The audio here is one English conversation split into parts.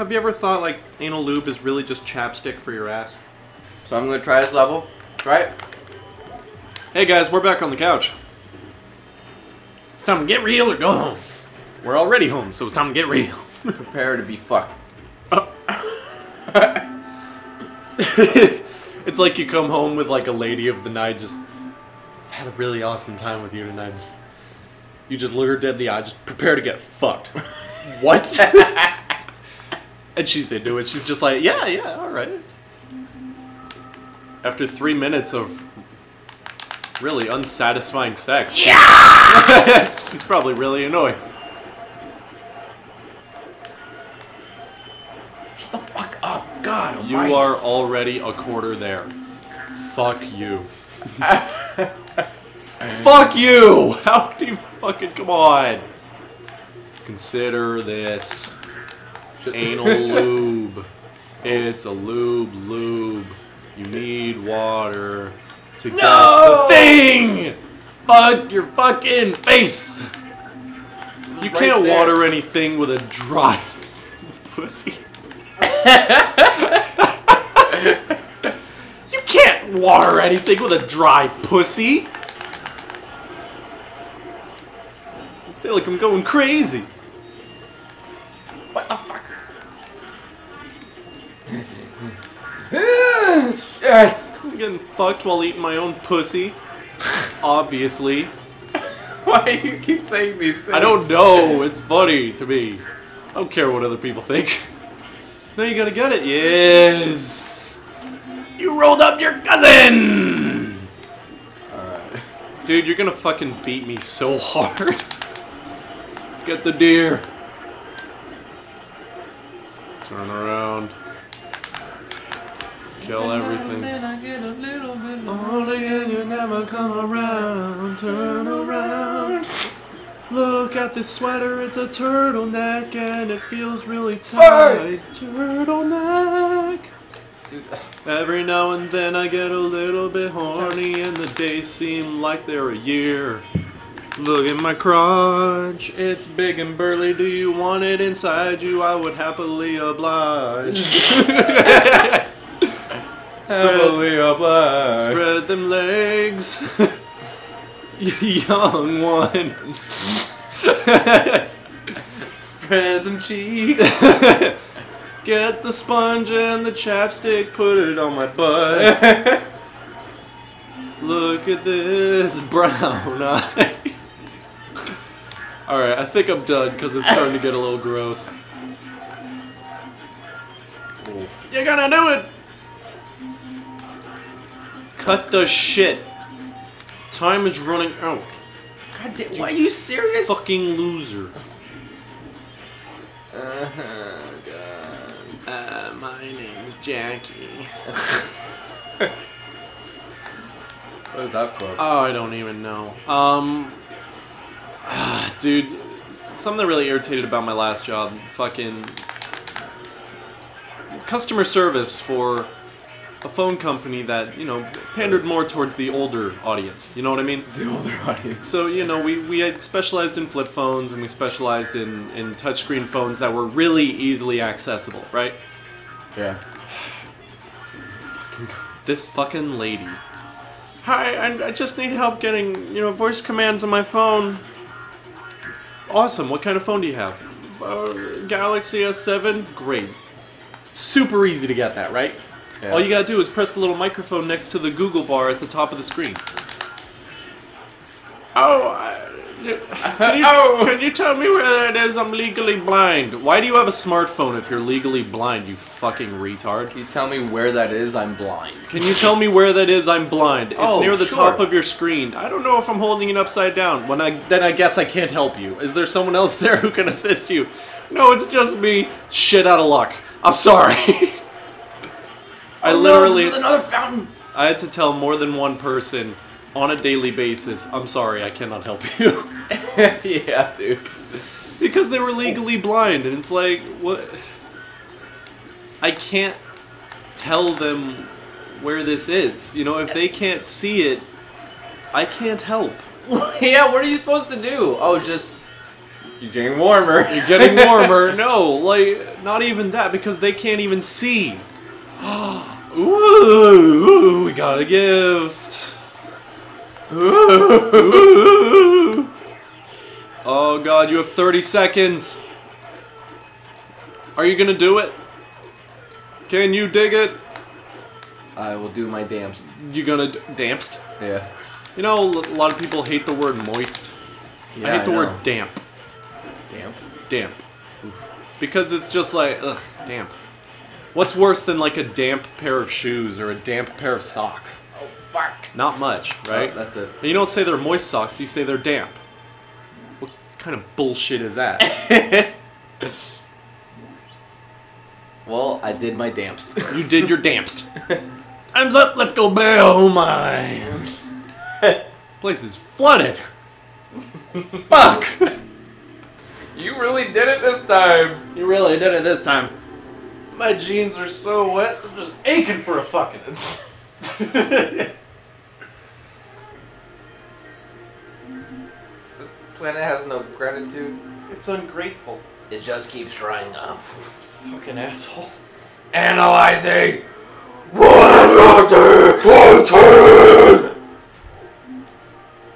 Have you ever thought like anal lube is really just chapstick for your ass? So I'm gonna try this level. Try it. Hey guys, we're back on the couch. It's time to get real or go home. We're already home, so it's time to get real. Prepare to be fucked. it's like you come home with like a lady of the night, just I've had a really awesome time with you tonight. Just, you just look her dead in the eye, just prepare to get fucked. what? And she's into it. She's just like, yeah, yeah, all right. After three minutes of really unsatisfying sex, yeah, she's probably really annoyed. Shut the fuck up. God You almighty. are already a quarter there. Fuck you. Fuck you! How do you fucking come on? Consider this anal lube. It's a lube lube. You need water to get the thing. Fuck your fucking face. You right can't there. water anything with a dry pussy. You can't water anything with a dry pussy. I feel like I'm going crazy. I'm getting fucked while eating my own pussy. Obviously. Why do you keep saying these things? I don't know. It's funny to me. I don't care what other people think. Now you're gonna get it. Yes. You rolled up your cousin. Alright. Dude, you're gonna fucking beat me so hard. Get the deer. Turn around. Kill everything. Only and you never come around. Turn around. Look at this sweater, it's a turtleneck and it feels really tight. Turtleneck. Dude, Every now and then I get a little bit horny and the days seem like they're a year. Look at my crotch, it's big and burly. Do you want it inside you? I would happily oblige. heavily. Spread them legs, young one. Spread them cheeks. Get the sponge and the chapstick, put it on my butt. Look at this brown eye. Alright, I think I'm done because it's starting to get a little gross. You're gonna do it! Cut the shit. Time is running out. God damn, why are you serious? Fucking loser. Uh-huh, God. Uh, my name's Jackie. What is that from? Oh, I don't even know. Um, ah, dude, something that really irritated about my last job, fucking customer service for a phone company that you know pandered more towards the older audience. You know what I mean? the older audience. So you know, we we had specialized in flip phones and we specialized in in touchscreen phones that were really easily accessible, right? Yeah. Fucking this fucking lady. Hi, I, I just need help getting, you know, voice commands on my phone. Awesome. What kind of phone do you have? Uh, Galaxy S7? Great. Super easy to get that, right? Yeah. All you gotta do is press the little microphone next to the Google bar at the top of the screen. Oh, I, can, you, Oh. can you tell me where it is? I'm legally blind. Why do you have a smartphone if you're legally blind, you fucking retard? Can you tell me where that is? I'm blind. Can you tell me where that is? I'm blind. It's Oh, near the sure. top of your screen. I don't know if I'm holding it upside down. When I then I guess I can't help you. Is there someone else there who can assist you? No, it's just me. Shit out of luck. I'm sorry. I Oh, no, literally this is another fountain. I had to tell more than one person on a daily basis, I'm sorry, I cannot help you. yeah, dude. because they were legally blind and it's like what I can't tell them where this is. You know, if they can't see it, I can't help. yeah, what are you supposed to do? Oh, just You're getting warmer. You're getting warmer. no, like not even that because they can't even see. ooh, we got a gift. Ooh. Oh god, you have 30 seconds. Are you gonna do it? Can you dig it? I will do my damnest. You gonna d- damped? Yeah. You know, a lot of people hate the word moist. yeah I hate the word damp. Damn. Damp. Because it's just like, ugh, damp. What's worse than like a damp pair of shoes or a damp pair of socks? Oh fuck. Not much, right? Oh, that's it. And you don't say they're moist socks, you say they're damp. What kind of bullshit is that? Well, I did my damnest. you did your dampst. Time's up, let's go back. Oh my. this place is flooded. Fuck! you really did it this time. You really did it this time. My jeans are so wet, I'm just aching for a fucking. This planet has no gratitude. it's ungrateful. It just keeps drying up. Fucking asshole. Analyzing.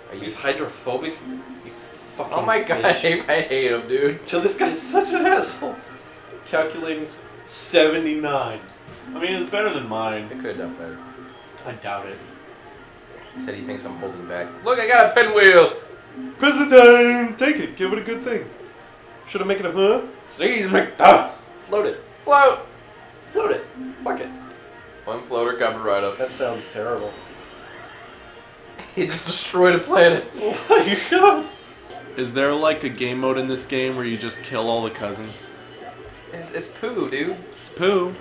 Are You hydrophobic? You fucking. Oh my god, I hate, I hate him, dude. So this guy's such an asshole. Calculating 79. I mean, it's better than mine. It could have done better. I doubt it. He said he thinks I'm holding back. Look, I got a pinwheel. Present time! Take it, give it a good thing. Should I make it a huh? Seize McDuck! Float it. Float. Float it. Fuck it. One floater coming right up. That sounds terrible. He just destroyed a planet. Oh my god! Is there like a game mode in this game where you just kill all the cousins? It's, it's poo, dude. It's poo.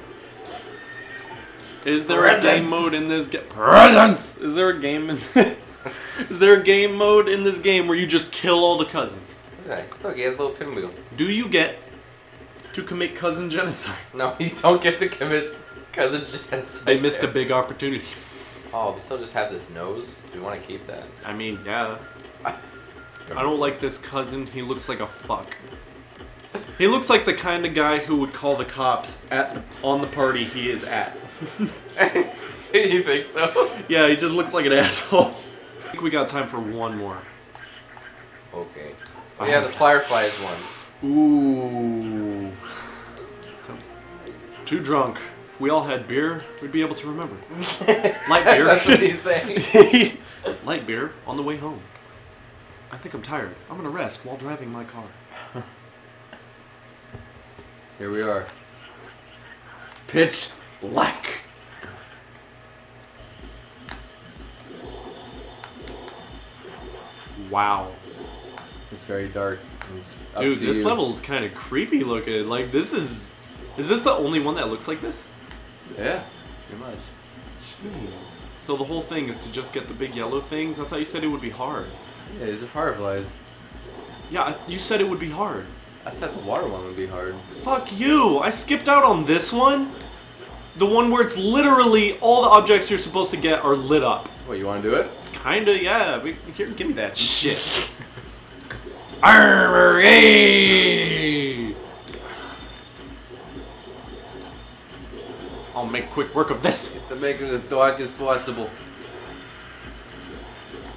Is there a game mode in this game? Presents! Is there a game in Is there a game mode in this game where you just kill all the cousins? Okay. Look, he has a little pinwheel. Do you get to commit cousin genocide? No, you don't get to commit cousin genocide. They missed a big opportunity. Oh, we still just have this nose. Do we want to keep that? I mean, yeah. I don't like this cousin. He looks like a fuck. He looks like the kind of guy who would call the cops at the, on the party he is at. you think so? Yeah, he just looks like an asshole. I think we got time for one more. Okay. Oh, yeah, the Fireflies one. Ooh. Too drunk. If we all had beer, we'd be able to remember. Light beer. That's what he's saying. Light beer on the way home. I think I'm tired. I'm gonna rest while driving my car. Here we are. Pitch black. Wow. It's very dark. It's Dude, this you. level is kind of creepy looking. Like, this is. Is this the only one that looks like this? Yeah, pretty much. Jeez. So the whole thing is to just get the big yellow things? I thought you said it would be hard. Yeah, these are fireflies. Yeah, you said it would be hard. I said the water one would be hard. Fuck you! I skipped out on this one. The one where it's literally all the objects you're supposed to get are lit up. What, you want to do it? Kinda, yeah. We, here, give me that shit. Armory! I'll make quick work of this. To make it as dark as possible.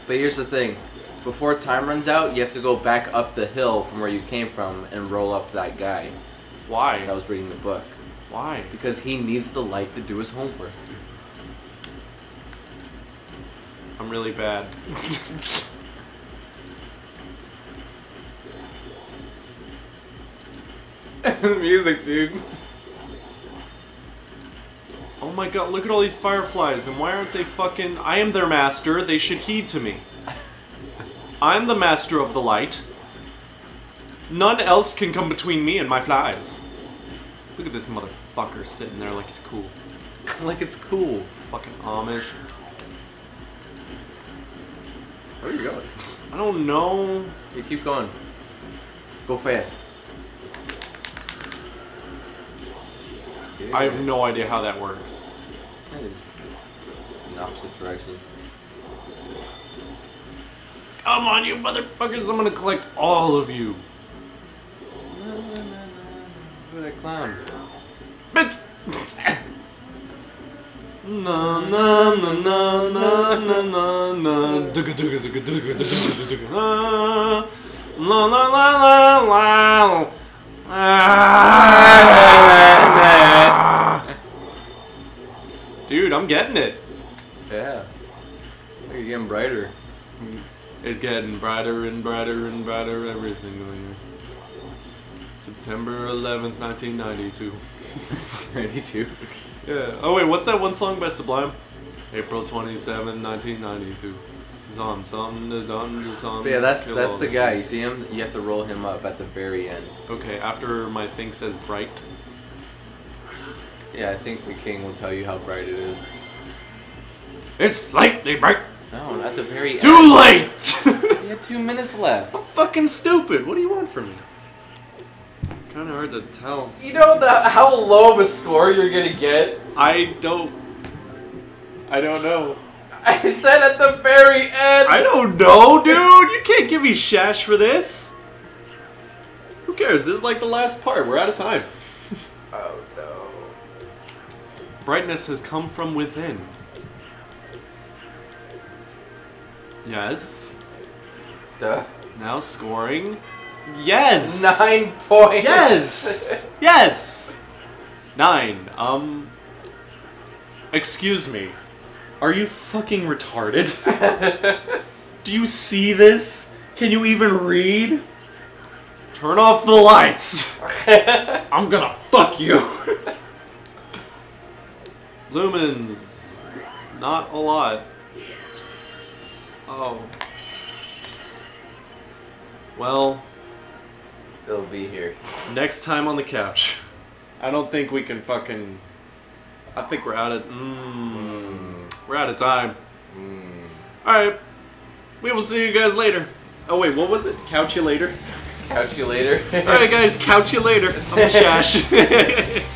But here's the thing. Before time runs out, you have to go back up the hill from where you came from and roll up to that guy that Why? was reading the book. Why? Because he needs the light to do his homework. I'm really bad. the music, dude. oh my god, look at all these fireflies, and why aren't they fucking. I am their master, they should heed to me. I'm the master of the light. None else can come between me and my flies. Look at this motherfucker sitting there like it's cool. like it's cool. Fucking Amish. Where are you going? I don't know. You keep going. Go fast. I have no idea how that works. That is in opposite directions. Come on, you motherfuckers, I'm gonna collect all of you. Look at that clown. Bitch! Na na na na na na na na Dugga dugga dugga dugga dugga dugga dugga Ah. La la la la la Ah. Dude, I'm getting it. Yeah. You're getting brighter. It's getting brighter and brighter and brighter every single year. September 11th, 1992. 92. Yeah. Oh wait, what's that one song by Sublime? April 27, 1992. Some something to done to some. But yeah, that's that's the guy. You see him? You have to roll him up at the very end. Okay, after my thing says bright. Yeah, I think the king will tell you how bright it is. It's slightly bright. No, at the very end. Too late. You had two minutes left. I'm fucking stupid. What do you want from me? Kind of hard to tell. You know the how low of a score you're gonna get? I don't. I don't know. I said at the very end. I don't know, dude. You can't give me shash for this. Who cares? This is like the last part. We're out of time. Oh no. Brightness has come from within. Yes. Duh. Now scoring. Yes. Nine points. Yes. yes. Nine. Um. Excuse me. Are you fucking retarded? Do you see this? Can you even read? Turn off the lights. I'm gonna fuck you. Lumens. Not a lot. Oh. Well, It'll be here. next time on the couch. I don't think we can fucking. I think we're out of. Mm, we're out of time. Mm. Alright. We will see you guys later. Oh, wait, what was it? Couch you later? Catch you later. Alright, guys, couch you later. I'm Shash.